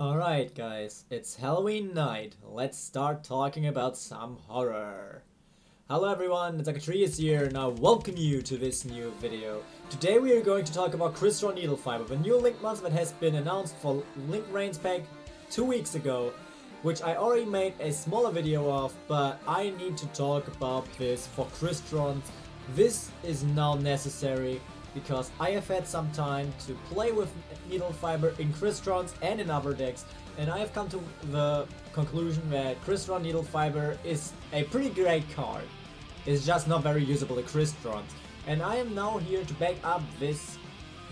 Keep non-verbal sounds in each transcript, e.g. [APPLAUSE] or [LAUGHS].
Alright guys, it's Halloween night. Let's start talking about some horror. Hello everyone, it's AkaTrios here and I welcome you to this new video. Today we are going to talk about Crystron Needlefiber, the new Link monster that has been announced for Link Vrains Pack two weeks ago, which I already made a smaller video of, but I need to talk about this for Crystron. This is now necessary because I have had some time to play with Needlefiber in Crystrons and in other decks and I have come to the conclusion that Crystron Needlefiber is a pretty great card. It's just not very usable in Crystrons. And I am now here to back up this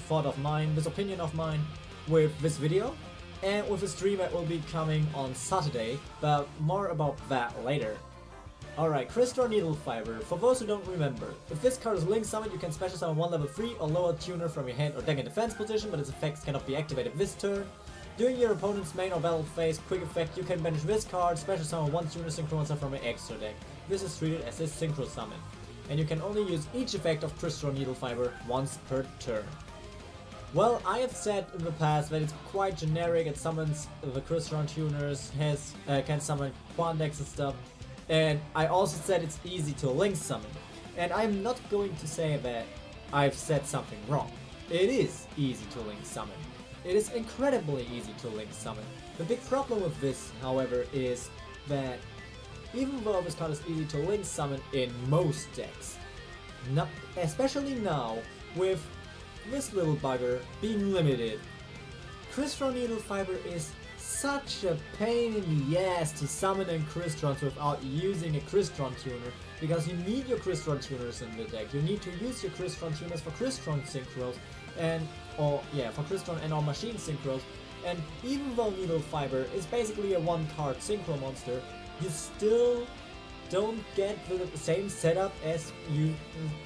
thought of mine, this opinion of mine, with this video and with a stream that will be coming on Saturday, but more about that later. Alright, Crystal Needlefiber. For those who don't remember, if this card is Link Summon, you can special summon one level 3 or lower tuner from your hand or deck in defense position, but its effects cannot be activated this turn. During your opponent's main or battle phase, quick effect, you can banish this card, special summon one tuner synchro from your extra deck. This is treated as a synchro summon. And you can only use each effect of Crystal Needlefiber once per turn. Well, I have said in the past that it's quite generic, it summons the Crystron tuners, has uh, can summon Quandax and stuff, and I also said it's easy to link summon. And I'm not going to say that I've said something wrong. It is easy to link summon. It is incredibly easy to link summon. The big problem with this, however, is that even though this card is easy to link summon in most decks, not, especially now with this little bugger being limited, Crystal Needlefiber is such a pain in the ass to summon in Crystrons without using a Crystron tuner because you need your Crystron tuners in the deck. You need to use your Crystron tuners for Crystron synchros and or yeah for Crystron and or machine synchros and even though Needlefiber is basically a one card synchro monster, you still don't get the same setup as you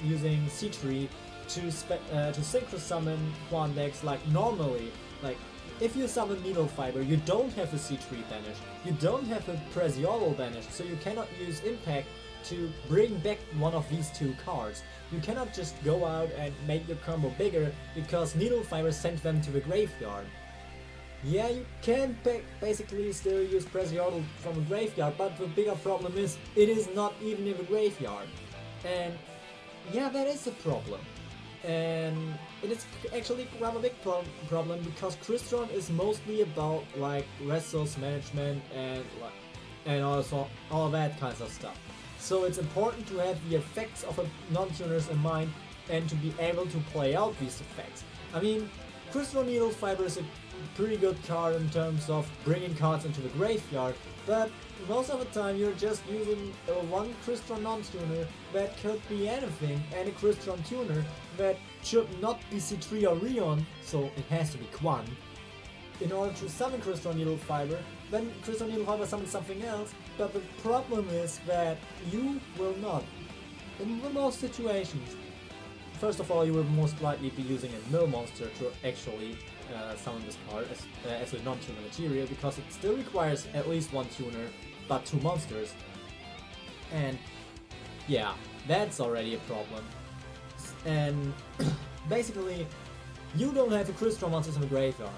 using C3 to uh, to synchro summon Quandax like normally. Like if you summon Needlefiber, you don't have a C3 banish, you don't have a Prasiortle banish, so you cannot use Impact to bring back one of these two cards. You cannot just go out and make your combo bigger because Needlefiber sent them to the graveyard. Yeah, you can basically still use Prasiortle from the graveyard, but the bigger problem is it is not even in the graveyard. And yeah, that is a problem and it is actually rather big pro problem because Crystron is mostly about like resource management and like and also all that kinds of stuff. So it's important to have the effects of a non-tuners in mind and to be able to play out these effects. I mean, Crystal Needlefiber is a pretty good card in terms of bringing cards into the graveyard, but most of the time you're just using a one Crystron non-tuner that could be anything, and a Crystron tuner that should not be C3 or Rion, so it has to be Quan. In order to summon Crystal Needlefiber, then Crystal Needlefiber summons something else, but the problem is that you will not. In most situations, first of all, you will most likely be using a mill monster to actually uh, summon this card as, uh, as a non-tuner material because it still requires at least one tuner but two monsters. And yeah, that's already a problem. And [CLEARS THROAT] basically, you don't have a crystal monsters in the graveyard.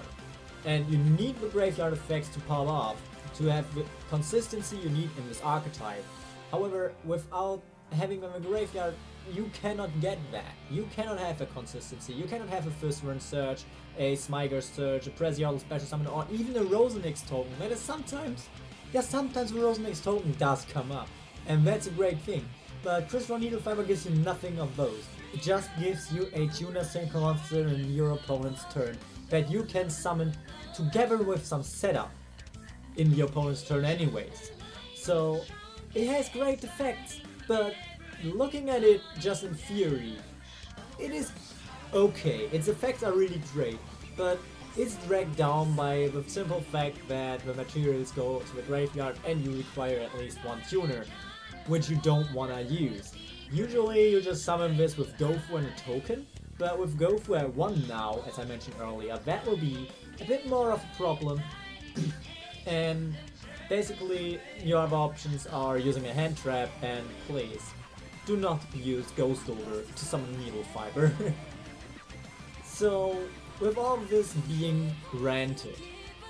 And you need the graveyard effects to pop off to have the consistency you need in this archetype. However, without having them in the graveyard, you cannot get that. You cannot have a consistency. You cannot have a first run search, a Smiger search, a Prasiortle special summon, or even a Rosenix token that is sometimes, yeah, sometimes the Rosenix token does come up. And that's a great thing. But Crystal Needlefiber gives you nothing of those. Just gives you a Tuner Synchro monster in your opponent's turn that you can summon together with some setup in the opponent's turn anyways. So it has great effects, but looking at it just in theory, it is okay. Its effects are really great, but it's dragged down by the simple fact that the materials go to the graveyard and you require at least one tuner, which you don't wanna use. Usually you just summon this with Gofu and a token, but with Gofu at 1 now, as I mentioned earlier, that will be a bit more of a problem. [CLEARS THROAT] and basically your other options are using a hand trap and please do not use Ghost Ogre to summon Needle Fiber. [LAUGHS] so with all this being granted,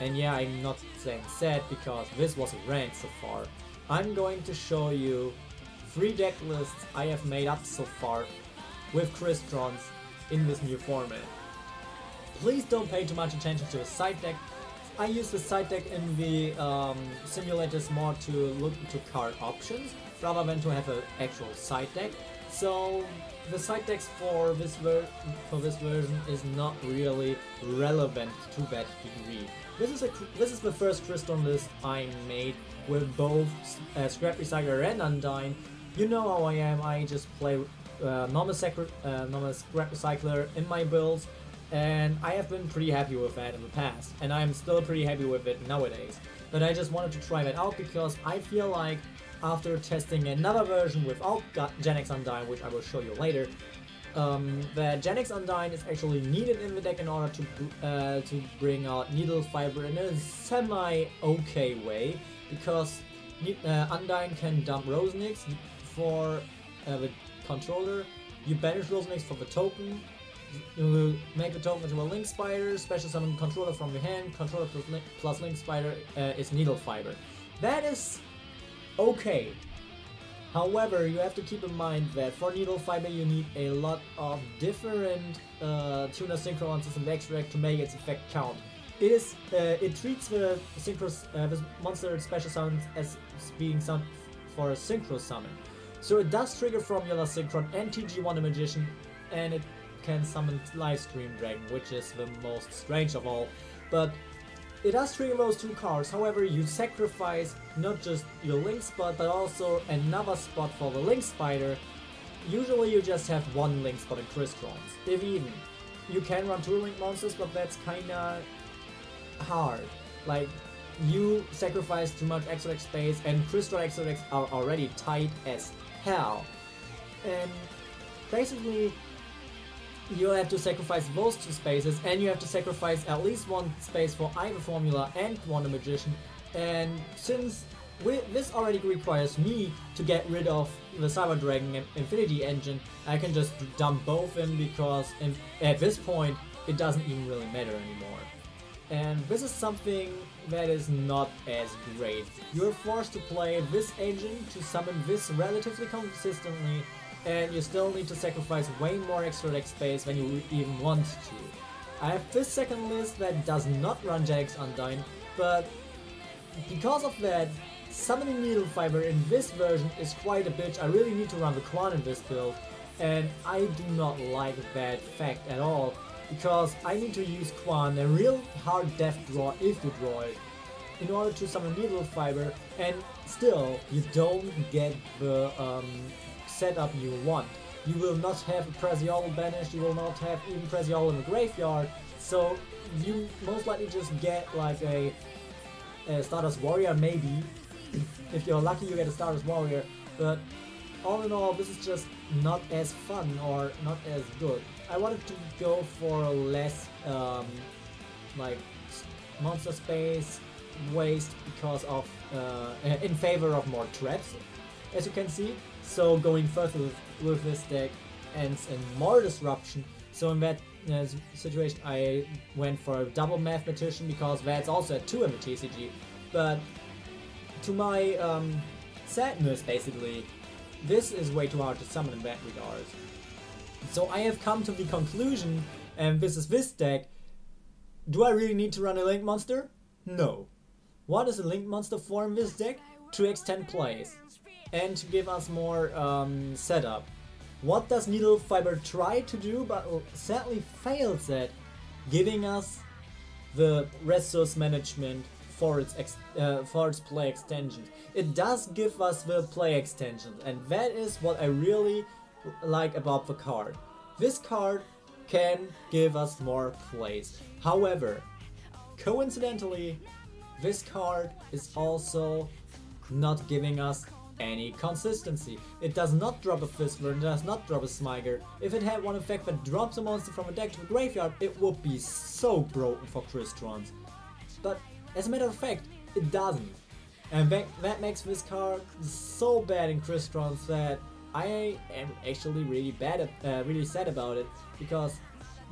And yeah, I'm not saying sad because this was ranked so far. I'm going to show you three deck lists I have made up so far with Crystron in this new format. Please don't pay too much attention to the side deck. I use the side deck in the um, simulators more to look into card options rather than to have an actual side deck. So the side decks for this for this version is not really relevant to that degree. This is a this is the first Crystron list I made with both uh, Scrap Recycler and Undyne. You know how I am. I just play uh, normal, uh, normal Recycler in my builds and I have been pretty happy with that in the past, and I'm still pretty happy with it nowadays. But I just wanted to try that out because I feel like after testing another version without Genex Undyne, which I will show you later, um, that Genex Undyne is actually needed in the deck in order to uh, to bring out Needlefiber in a semi-okay way, because uh, Undyne can dump Rosenix for uh, the controller, you banish Rosenix for the token, you make the token into a Link Spider, special summon controller from your hand, controller plus Link, plus link Spider uh, is Needlefiber. That is okay. However, you have to keep in mind that for Needlefiber you need a lot of different uh, tuner synchronizers and extract to make its effect count. It is uh, it treats the synchro uh, the monster special summons as being some for a synchro summon. So it does trigger from Formula Synchron and TG1 the Magician, and it can summon Life Stream Dragon, which is the most strange of all. But it does trigger those two cards, however you sacrifice not just your Link spot but also another spot for the Link Spider. Usually you just have one Link spot in Crystron's, if even. You can run two Link monsters but that's kinda hard. Like, you sacrifice too much Exodex space and Crystron Exodex are already tight as hell. And basically you have to sacrifice those two spaces and you have to sacrifice at least one space for either Formula and Quantum Magician and since we, this already requires me to get rid of the Cyber Dragon Infinity Engine, I can just dump both in because in, at this point it doesn't even really matter anymore. And this is something that is not as great. You're forced to play this engine to summon this relatively consistently and you still need to sacrifice way more extra deck space than you even want to. I have this second list that does not run Genex Undyne, but because of that, summoning Needlefiber in this version is quite a bitch. I really need to run the Quan in this build, and I do not like that fact at all, because I need to use Quan, a real hard death draw if you draw it, in order to summon Needlefiber, and still, you don't get the um, setup you want. You will not have Prasiol banished, you will not have even Prasiol in the graveyard, so you most likely just get like a, a Stardust Warrior maybe. if you're lucky you get a Stardust Warrior, but all in all this is just not as fun or not as good. I wanted to go for less um, like monster space waste because of uh, in favor of more traps as you can see so going further with, with this deck ends in more disruption. So in that uh, situation I went for a double mathematician because that's also a 2 in the TCG. But to my um, sadness basically, this is way too hard to summon in that regard. So I have come to the conclusion, and this is this deck, do I really need to run a Link Monster? No. What is a Link Monster for in this deck? To extend plays and to give us more um, setup. What does Needlefiber try to do but sadly fails at? Giving us the resource management for its uh, for its play extensions. It does give us the play extensions and that is what I really like about the card. This card can give us more plays. However, coincidentally, this card is also not giving us any consistency. It does not drop a Fizzler, it does not drop a Smiger. If it had one effect that drops a monster from a deck to a graveyard, it would be so broken for Chris Crystrons. But as a matter of fact, it doesn't. And that, makes this card so bad in Crystrons that I am actually really bad, at, uh, really sad about it, because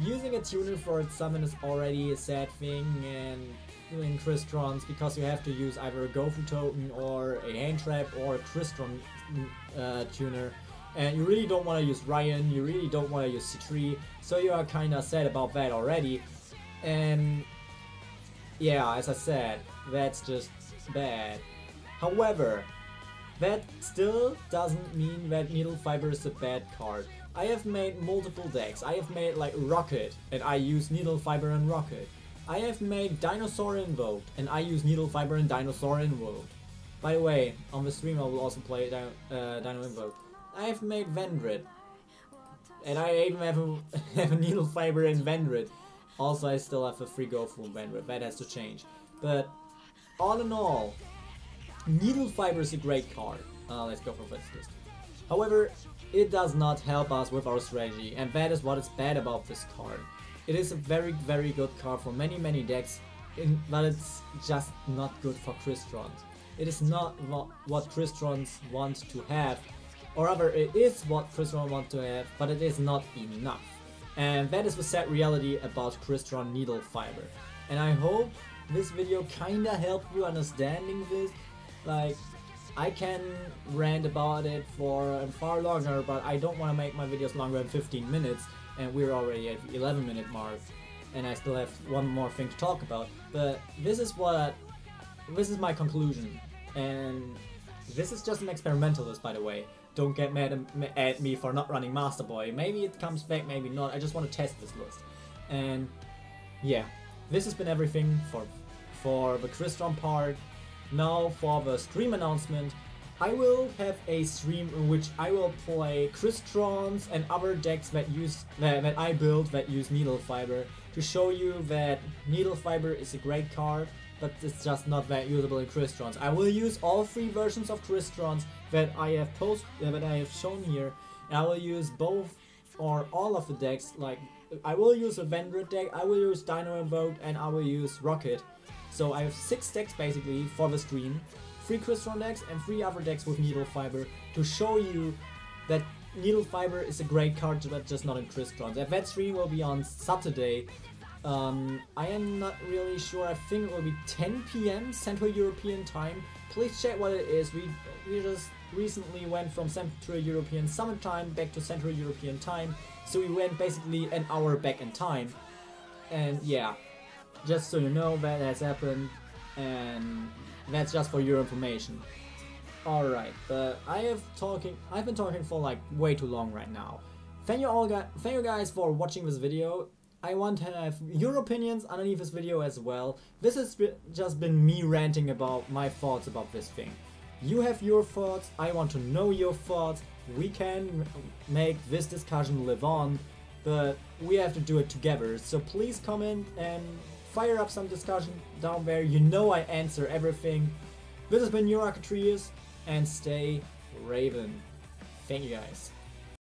using a tuner for its summon is already a sad thing, and in Crystron's because you have to use either a Gofu token or a hand trap or a Crystron uh, tuner. And you really don't want to use Rion, you really don't want to use C3, so you are kinda sad about that already. And yeah, as I said, that's just bad. However, that still doesn't mean that Needlefiber is a bad card. I have made multiple decks. I have made like Rokket, and I use Needlefiber and Rokket. I have made Dinosaur Invoked, and I use Needlefiber and Dinosaur Invoked. By the way, on the stream I will also play Dino, uh, Dino Invoke. I have made Vendread, and I even have a, [LAUGHS] have a Needlefiber in Vendread. Also, I still have a free go from Vendread. That has to change. But all in all, Needlefiber is a great card. Uh, let's go for this. However, it does not help us with our strategy, and that is what is bad about this card. It is a very, very good card for many, many decks, in, but it's just not good for Crystron's. It is not what, Crystron's want to have, or rather, it is what Crystron want to have, but it is not enough. And that is the sad reality about Crystron Needlefiber. And I hope this video kinda helped you understanding this. Like, I can rant about it for um, far longer, but I don't want to make my videos longer than 15 minutes, and we're already at 11 minute mark, and I still have one more thing to talk about. But this is what, this is my conclusion, and this is just an experimentalist, by the way. Don't get mad at me for not running Master Boy. Maybe it comes back, maybe not. I just want to test this list. And yeah, this has been everything for for the Crystron part. Now for the stream announcement. I will have a stream in which I will play Crystrons and other decks that use that, that I build that use Needlefiber to show you that Needlefiber is a great card, but it's just not that usable in Crystrons. I will use all three versions of Crystrons that I have post uh, that I have shown here, and I will use both or all of the decks. Like I will use a Vendread deck, I will use Dino Invoke, and I will use Rokket. So I have six decks basically for the stream, three Crystron decks and three other decks with Needlefiber to show you that Needlefiber is a great card, but just not in Crystrons. And that stream will be on Saturday. Um, I am not really sure. I think it will be 10 p.m. Central European time. Please check what it is. We we just recently went from Central European Summer Time back to Central European time, so we went basically an hour back in time. And yeah, just so you know that has happened, and that's just for your information. Alright, but I have talking I've been talking for like way too long right now. Thank you all guys thank you guys for watching this video. I want to have your opinions underneath this video as well. This has just been me ranting about my thoughts about this thing. You have your thoughts, I want to know your thoughts. We can make this discussion live on, but we have to do it together. So please comment and fire up some discussion down there. You know I answer everything. This has been your AkaTrios, and stay Raven. Thank you guys.